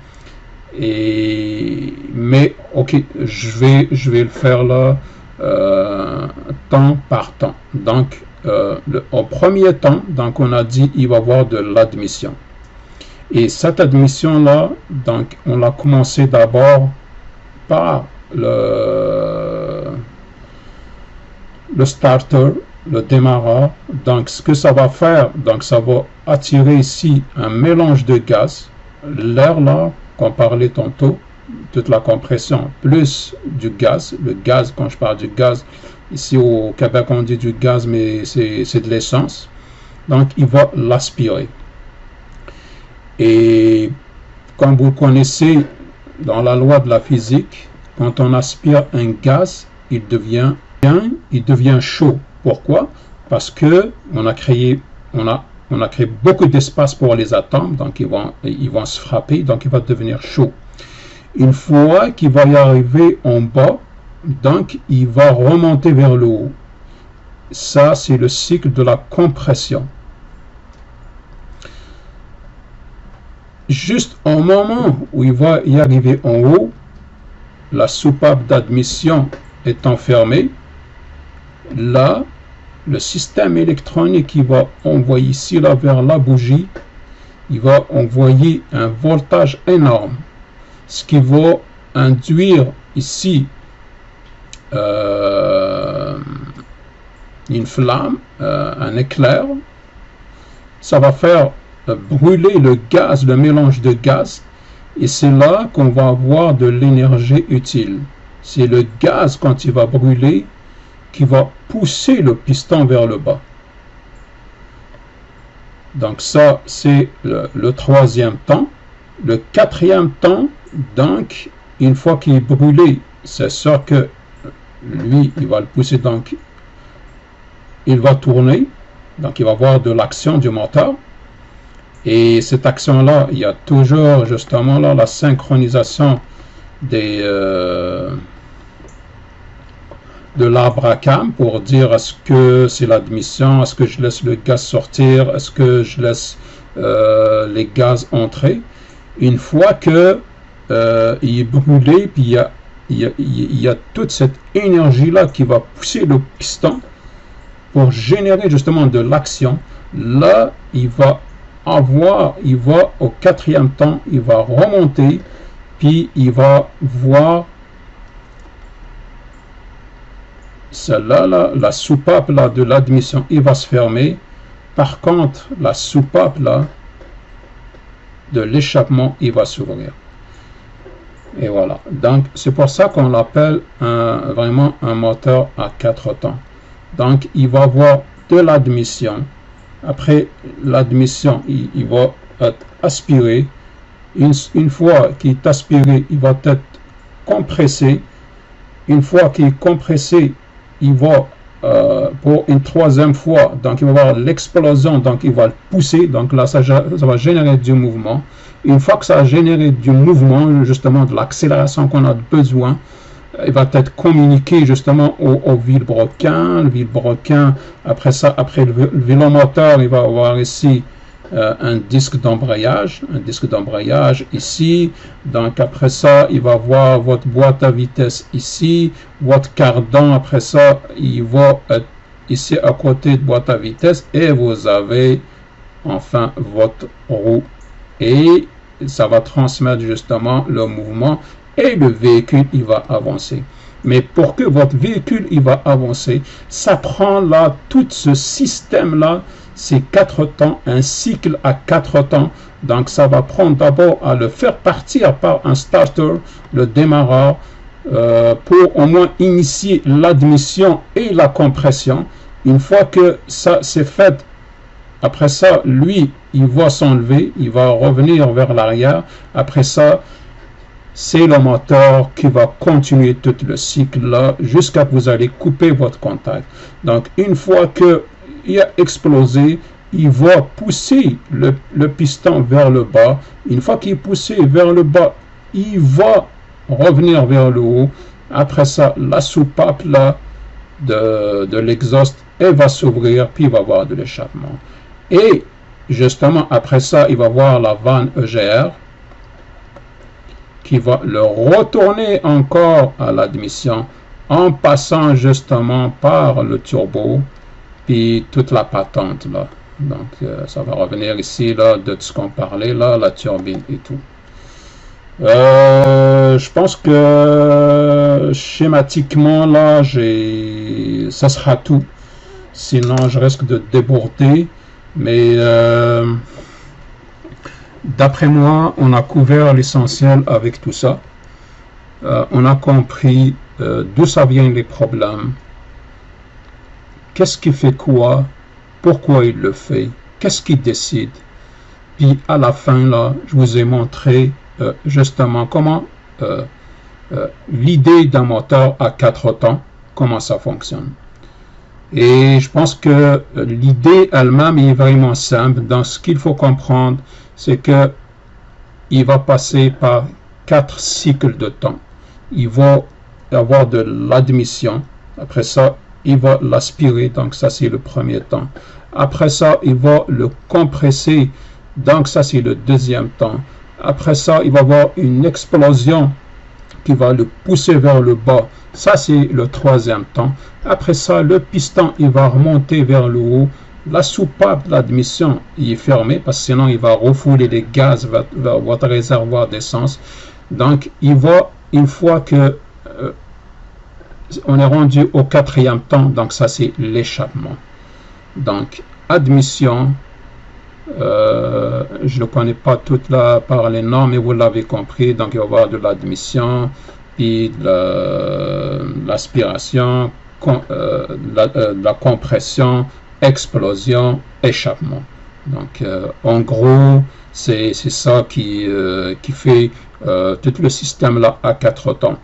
Et mais ok, je vais je vais le faire là euh, temps par temps. Donc euh, au premier temps, donc on a dit il va y avoir de l'admission. Et cette admission-là, donc on l'a commencé d'abord par le, starter, le démarreur. Donc ce que ça va faire, donc ça va attirer ici un mélange de gaz, l'air là qu'on parlait tantôt, toute la compression, plus du gaz. Le gaz, quand je parle du gaz, Ici au Québec, on dit du gaz, mais c'est de l'essence. Donc, il va l'aspirer. Et comme vous connaissez, dans la loi de la physique, quand on aspire un gaz, il devient, il devient chaud. Pourquoi? Parce que on a créé, on a, on a créé beaucoup d'espace pour les atomes, donc ils vont, ils vont se frapper, donc il va devenir chaud. Une fois qu'il va y arriver en bas, donc il va remonter vers le haut. Ça, c'est le cycle de la compression. Juste au moment où il va y arriver en haut, la soupape d'admission est enfermée. Là, le système électronique qui va envoyer ici là vers la bougie, il va envoyer un voltage énorme, ce qui va induire ici euh, une flamme, euh, un éclair, ça va faire brûler le gaz, le mélange de gaz, et c'est là qu'on va avoir de l'énergie utile. C'est le gaz, quand il va brûler, qui va pousser le piston vers le bas. Donc ça, c'est le, le, troisième temps. Le quatrième temps, donc, une fois qu'il est brûlé, c'est sûr que lui, il va le pousser, donc il va tourner, donc il va avoir de l'action du moteur. Et cette action-là, il y a toujours justement là la synchronisation des, euh, de l'arbre à cam pour dire est-ce que c'est l'admission, est-ce que je laisse le gaz sortir, est-ce que je laisse euh, les gaz entrer. Une fois que euh, il est brûlé, puis il y a il y, a, toute cette énergie-là qui va pousser le piston pour générer justement de l'action. Là, il va avoir, il va au quatrième temps, il va remonter, puis il va voir celle-là, là, la soupape de l'admission, il va se fermer. Par contre, la soupape là, de l'échappement, il va s'ouvrir. Et voilà. Donc, c'est pour ça qu'on l'appelle vraiment un moteur à quatre temps. Donc, il va avoir de l'admission. Après l'admission, il, va être aspiré. Une, fois qu'il est aspiré, il va être compressé. Une fois qu'il est compressé, il va euh, pour une troisième fois, donc il va avoir l'explosion, donc il va le pousser, donc là ça, ça, va générer du mouvement. Une fois que ça a généré du mouvement, justement de l'accélération qu'on a besoin, il va être communiqué justement au, au vilebrequin. Le vilebrequin, après ça, après le, le vélomoteur, il va avoir ici euh, un disque d'embrayage, un disque d'embrayage ici. Donc après ça, il va voir votre boîte à vitesse ici, votre cardan après ça, il va être ici à côté de boîte à vitesse et vous avez enfin votre roue et ça va transmettre justement le mouvement et le véhicule il va avancer. Mais pour que votre véhicule il va avancer, ça prend là tout ce système là c'est quatre temps, un cycle à quatre temps. Donc ça va prendre d'abord à le faire partir par un starter, le démarreur, euh, pour au moins initier l'admission et la compression. Une fois que ça c'est fait, après ça, lui, il va s'enlever, il va revenir vers l'arrière. Après ça, c'est le moteur qui va continuer tout le cycle là jusqu'à que vous allez couper votre contact. Donc, une fois que il a explosé, il va pousser le, piston vers le bas. Une fois qu'il est poussé vers le bas, il va revenir vers le haut. Après ça, la soupape là, de, l'exhaust, elle va s'ouvrir, puis il va avoir de l'échappement. Et justement, après ça, il va voir la vanne EGR qui va le retourner encore à l'admission en passant justement par le turbo toute la patente là. Donc euh, ça va revenir ici là de ce qu'on parlait là, la turbine et tout. Euh, je pense que schématiquement là, j'ai, ça sera tout. Sinon, je risque de déborder. Mais euh, d'après moi, on a couvert l'essentiel avec tout ça. on a compris d'où ça vient les problèmes qu'est-ce qui fait quoi, pourquoi il le fait, qu'est-ce qui décide? Puis à la fin, là, je vous ai montré euh, justement comment euh, euh, l'idée d'un moteur à quatre temps, comment ça fonctionne. Et je pense que l'idée elle-même est vraiment simple. Dans ce qu'il faut comprendre, c'est que il va passer par quatre cycles de temps. Il va avoir de l'admission. Après ça, il va l'aspirer, donc ça c'est le premier temps. Après ça, il va le compresser, donc ça c'est le deuxième temps. Après ça, il va avoir une explosion qui va le pousser vers le bas. Ça c'est le troisième temps. Après ça, le piston, il va remonter vers le haut. La soupape d'admission est fermée parce que sinon il va refouler les gaz vers, votre réservoir d'essence. Donc, il va, une fois que euh, on est rendu au quatrième temps, donc ça c'est l'échappement. Donc, admission, euh, je ne connais pas toute la par les noms, mais vous l'avez compris, donc il va y avoir de l'admission, puis de l'aspiration, euh, euh, la, compression, explosion, échappement. Donc, en gros, c'est ça qui, qui fait tout le système là à quatre temps.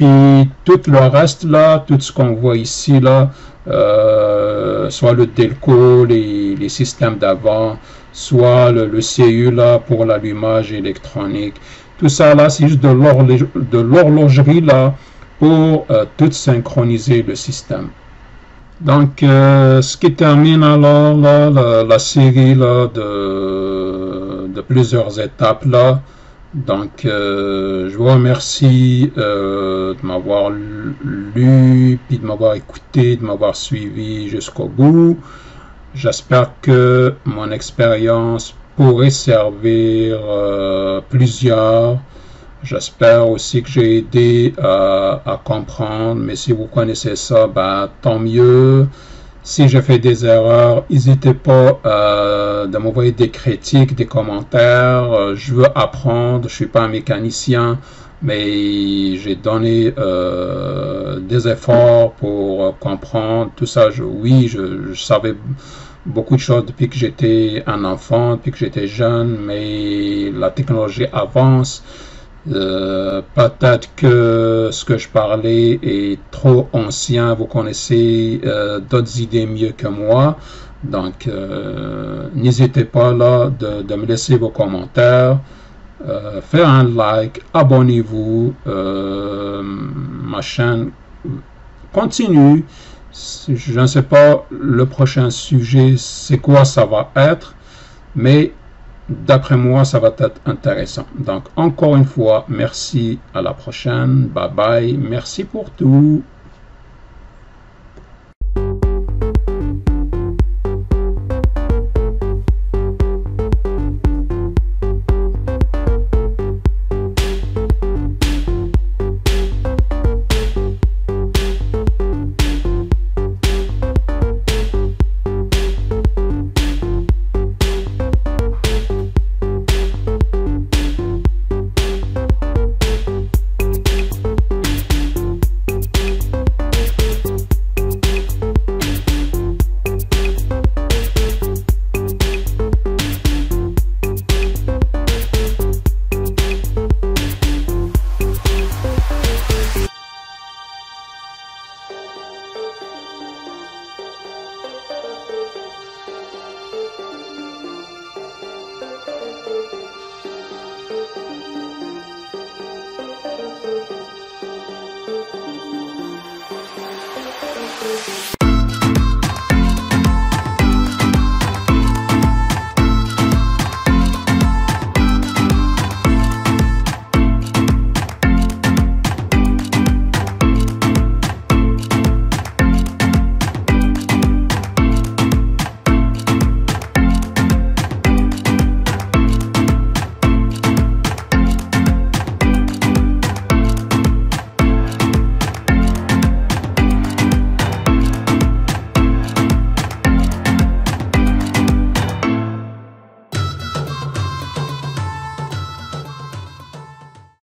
Et tout le reste là, tout ce qu'on voit ici là, soit le Delco, les, systèmes d'avant, soit le, CU pour l'allumage électronique. Tout ça là, c'est juste de l'horlogerie là pour euh, tout synchroniser le système. Donc, euh, ce qui termine alors la, série de, plusieurs étapes là, donc, euh, je vous remercie de m'avoir lu, puis de m'avoir écouté, de m'avoir suivi jusqu'au bout. J'espère que mon expérience pourrait servir euh, plusieurs. J'espère aussi que j'ai aidé à, comprendre, mais si vous connaissez ça, ben, tant mieux. Si je fais des erreurs, n'hésitez pas euh, de m'envoyer des critiques, des commentaires. Euh, je veux apprendre, je suis pas un mécanicien. Mais j'ai donné euh, des efforts pour comprendre tout ça. Je, oui, je, savais beaucoup de choses depuis que j'étais un enfant, depuis que j'étais jeune, mais la technologie avance. Euh, peut-être que ce que je parlais est trop ancien, vous connaissez euh, d'autres idées mieux que moi. Donc, euh, n'hésitez pas là de, de, me laisser vos commentaires, euh, faire un like, abonnez-vous. Euh, ma chaîne continue. Je ne sais pas le prochain sujet, c'est quoi ça va être, mais d'après moi, ça va être intéressant. Donc, encore une fois, merci. À la prochaine. Bye bye. Merci pour tout.